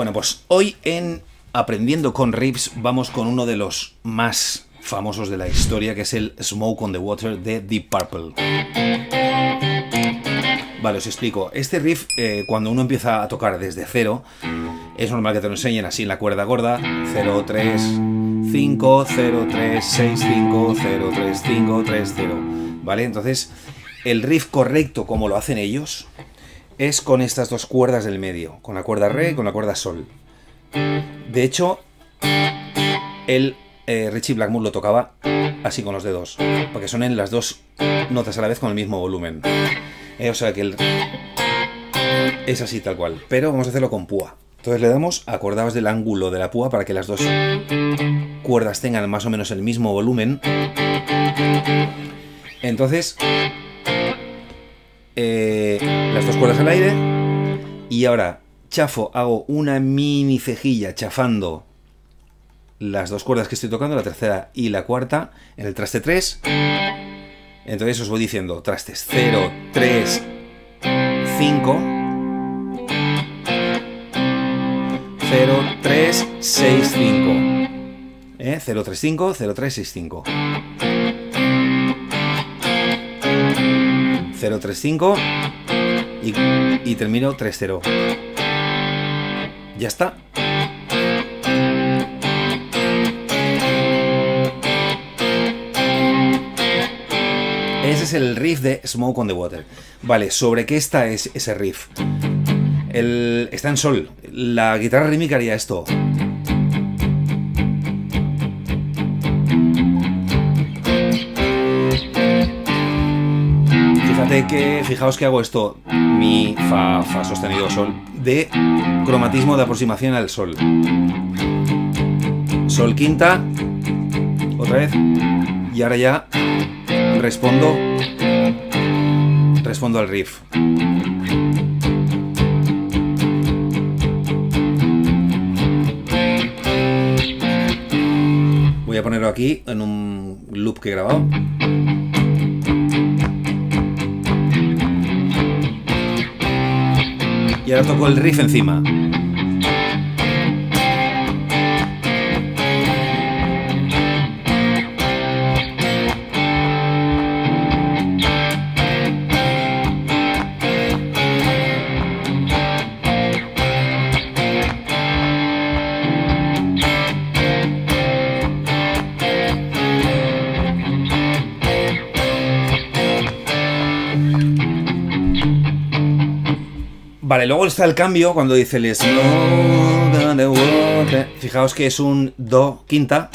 Bueno, pues hoy en Aprendiendo con Riffs vamos con uno de los más famosos de la historia, que es el Smoke on the Water de Deep Purple. Vale, os explico. Este riff, eh, cuando uno empieza a tocar desde cero, es normal que te lo enseñen así en la cuerda gorda. 0, 3, 5, 0, 3, 6, 5, 0, 3, 5, 3, 0. ¿Vale? Entonces, el riff correcto, como lo hacen ellos, es con estas dos cuerdas del medio, con la cuerda re y con la cuerda sol. De hecho, el eh, Richie Blackmore lo tocaba así con los dedos, porque suenen las dos notas a la vez con el mismo volumen. Eh, o sea que el... es así tal cual, pero vamos a hacerlo con púa. Entonces le damos, acordaos del ángulo de la púa para que las dos cuerdas tengan más o menos el mismo volumen. Entonces, eh, las dos cuerdas al aire. Y ahora chafo, hago una mini cejilla chafando las dos cuerdas que estoy tocando, la tercera y la cuarta, en el traste 3. Entonces os voy diciendo trastes 0, 3, 5. 0, 3, 6, 5. ¿Eh? 0, 3, 5, 0, 3, 6, 5. 0, 3, 5 y, y termino 3, 0. Ya está. Ese es el riff de Smoke on the Water. Vale, ¿sobre qué está ese riff? El, está en sol. La guitarra rítmica haría esto. Fíjate que, fijaos que hago esto, mi, fa, fa sostenido, sol, de cromatismo de aproximación al sol. Sol quinta, otra vez, y ahora ya respondo respondo al riff. Voy a ponerlo aquí en un loop que he grabado. Y ahora toco el riff encima. Vale, luego está el cambio cuando dice el Fijaos que es un Do quinta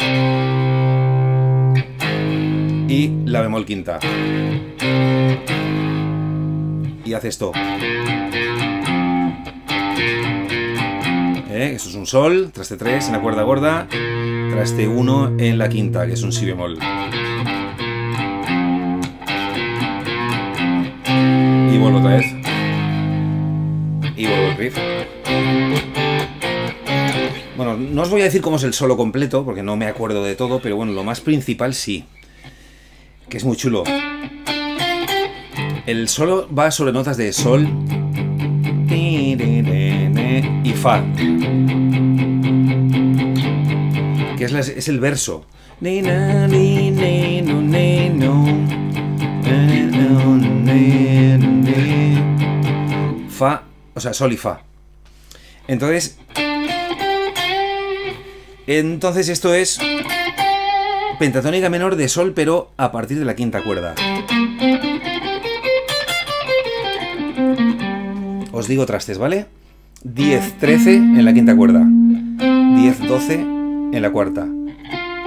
y la bemol quinta. Y hace esto. ¿Eh? Eso es un Sol, traste 3 en la cuerda gorda, traste 1 en la quinta, que es un Si bemol. Y vuelvo otra vez y vuelvo el riff. Bueno, no os voy a decir cómo es el solo completo, porque no me acuerdo de todo, pero bueno, lo más principal sí. Que es muy chulo. El solo va sobre notas de sol y fa. Que es, es el verso. O sea, sol y fa. Entonces... Entonces esto es pentatónica menor de sol, pero a partir de la quinta cuerda. Os digo trastes, ¿vale? 10, 13 en la quinta cuerda. 10, 12 en la cuarta.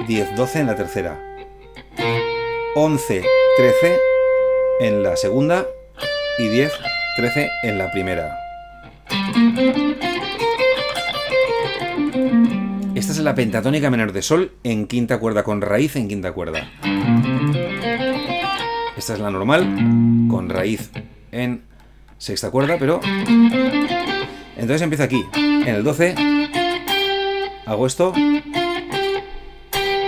10, 12 en la tercera. 11, 13 en la segunda. Y 10, 13 en la primera. Esta es la pentatónica menor de sol en quinta cuerda con raíz en quinta cuerda. Esta es la normal con raíz en sexta cuerda, pero... Entonces empiezo aquí, en el 12, hago esto,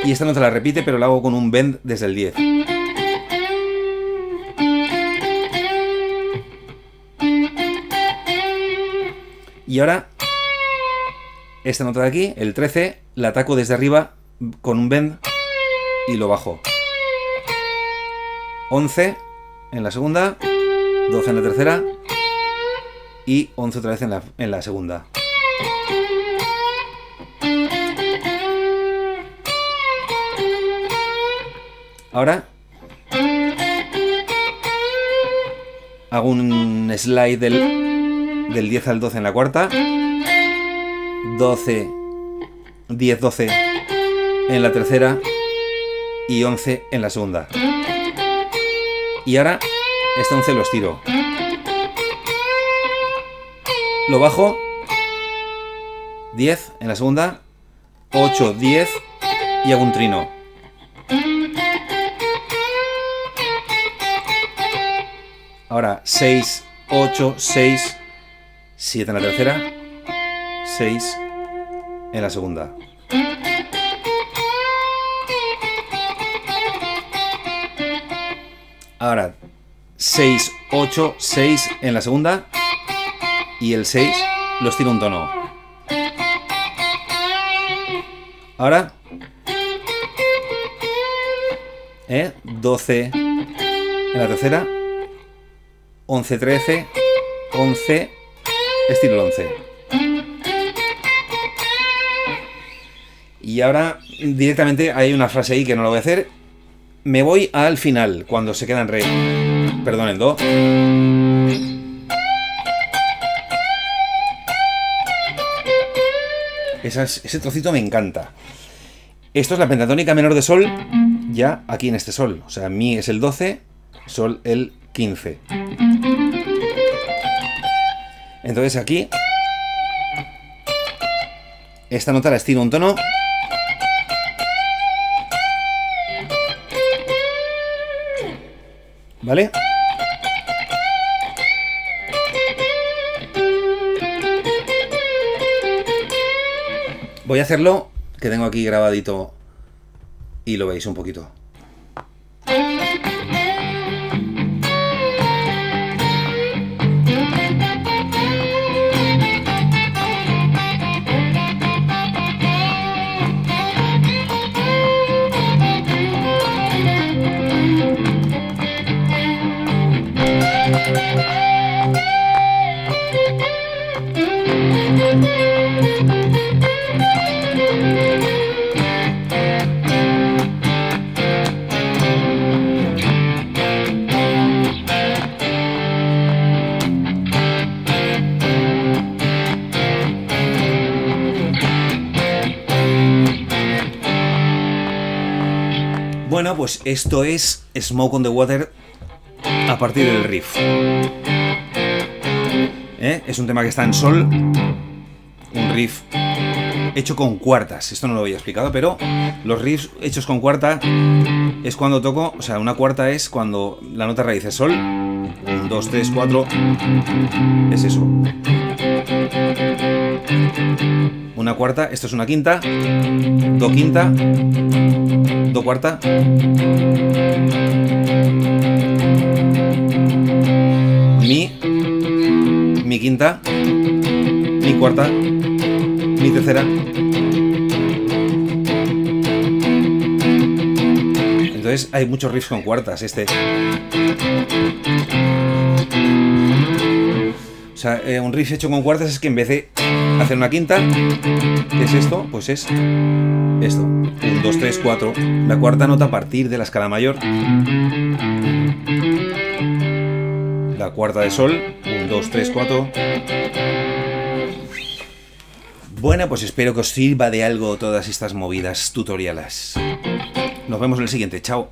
y esta nota la repite, pero la hago con un bend desde el 10. Y ahora esta nota de aquí, el 13, la ataco desde arriba con un bend y lo bajo. 11 en la segunda, 12 en la tercera y 11 otra vez en la, en la segunda. Ahora hago un slide del, del 10 al 12 en la cuarta, 12, 10, 12 en la tercera y 11 en la segunda. Y ahora este 11 lo estiro. Lo bajo, 10 en la segunda, 8, 10 y hago un trino. Ahora 6, 8, 6, 7 en la tercera, 6 en la segunda. Ahora 6, 8, 6 en la segunda y el 6 los tiro un tono. Ahora ¿eh? 12 en la tercera 11, 13, 11, estilo el 11. Y ahora directamente hay una frase ahí que no la voy a hacer. Me voy al final, cuando se queda en re. Perdón, en do. ese trocito me encanta. Esto es la pentatónica menor de sol, ya aquí en este sol. O sea, mi es el 12, sol el 15. Entonces aquí, esta nota la estiro un tono. ¿Vale? Voy a hacerlo, que tengo aquí grabadito y lo veis un poquito. Bueno, pues esto es Smoke on the Water a partir del riff. ¿Eh? Es un tema que está en sol, un riff hecho con cuartas. Esto no lo había explicado, pero los riffs hechos con cuarta es cuando toco, o sea, una cuarta es cuando la nota raíz es sol. 1, 2, 3, 4. Es eso. Una cuarta, esto es una quinta, do quinta, do cuarta. Mi quinta, mi cuarta, mi tercera. Entonces hay muchos riffs con cuartas. Este. O sea, eh, un riff hecho con cuartas es que en vez de hacer una quinta, que es esto, pues es esto. 1, 2, 3, 4. La cuarta nota a partir de la escala mayor. La cuarta de sol. 1, 2, 3, 4. Bueno, pues espero que os sirva de algo todas estas movidas tutoriales. Nos vemos en el siguiente. Chao.